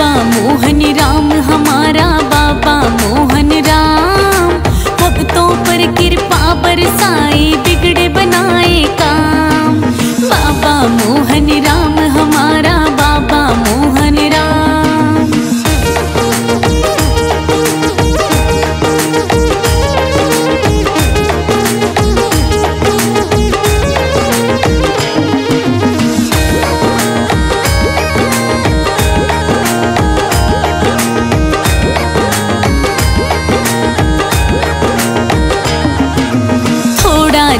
बाबा, मोहन राम, हमारा बाबा, मोहन राम। भक्तों पर कृपा बरसाए, बिगड़े बनाए काम। बाबा, मोहन राम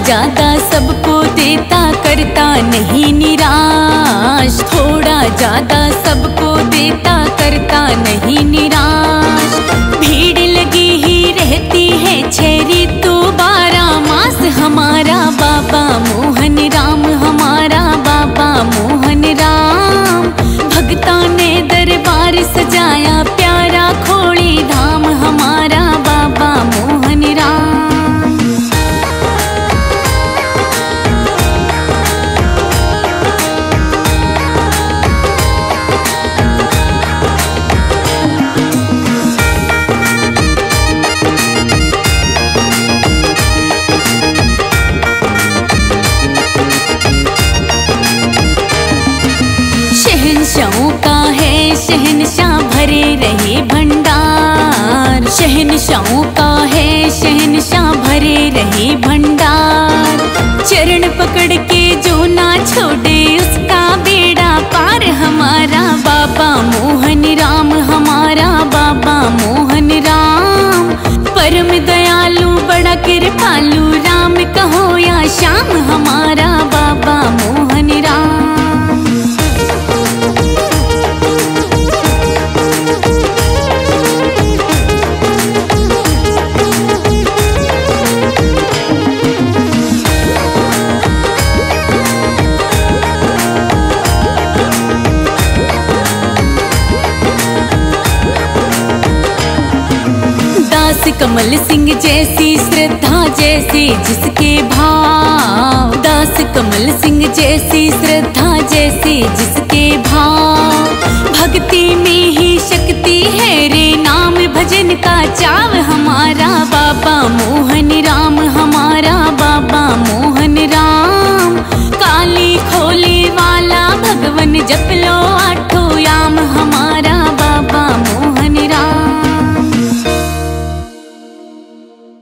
ज़्यादा सबको देता, करता नहीं निराश। थोड़ा ज़्यादा सबको देता, करता नहीं निराश। भीड़ लगी ही रहती है छेरी तो बारह मास। हमारा बाबा मोहन राम, हमारा बाबा मोहन राम। भक्ता ने दरबार सजाया प्यारा शहनशाहों का है, शहनशाह भरे रहे भंडार। शहनशाहों का है, शहनशाह भरे रहे भंडार। चरण पकड़ के जो ना छोड़े, उसका बेड़ा पार हमारा बाबा मोहन राम, हमारा बाबा मोहन राम। परम दयालु, बड़ा कृपालु, राम कहो या श्याम, हमारा कमल सिंह जैसी, श्रद्धा जैसी, जिसके भाव। दास कमल सिंह जैसी, श्रद्धा जैसी, जिसके भाव। भक्ति में ही शक्ति है रे नाम, भजन का चाव हमारा बाबा। मोहन राम, हमारा बाबा मोहन राम। काली खोली वाला भगवन जप